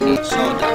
So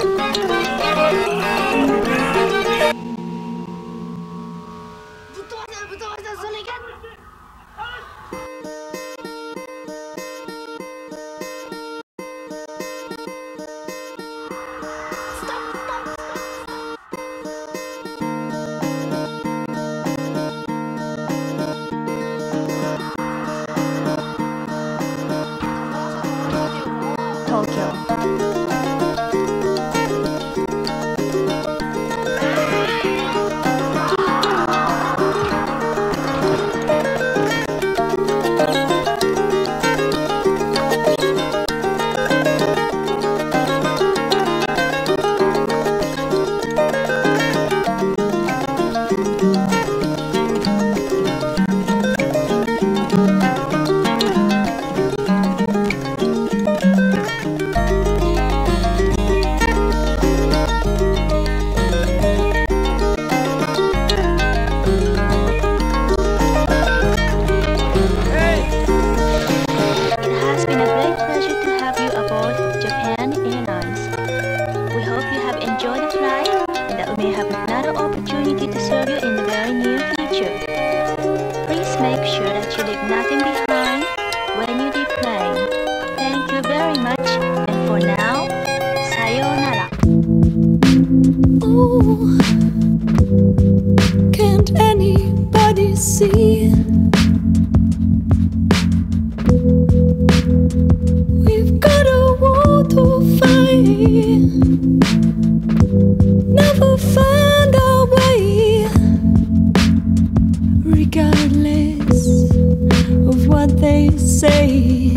Please make sure that you leave nothing behind when you deplane. Thank you very much and for now, sayonara. Oh, can't anybody see? Regardless of what they say.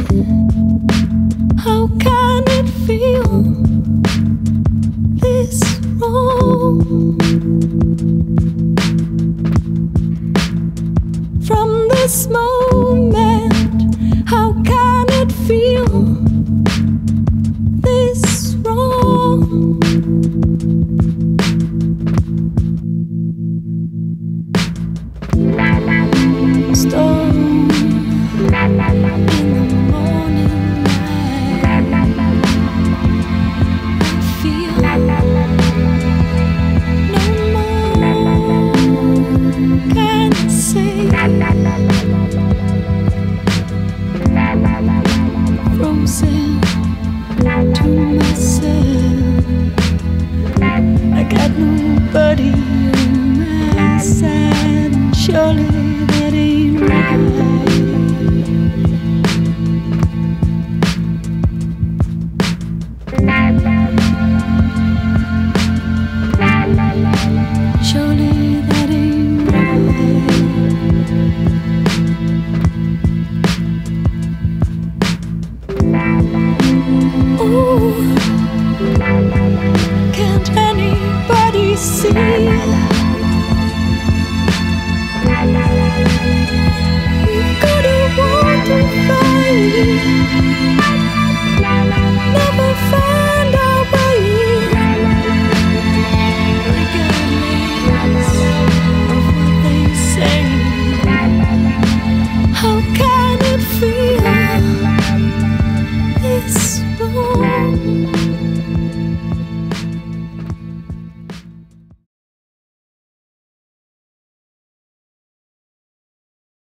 How can it feel? this wrong from this moment how can it feel surely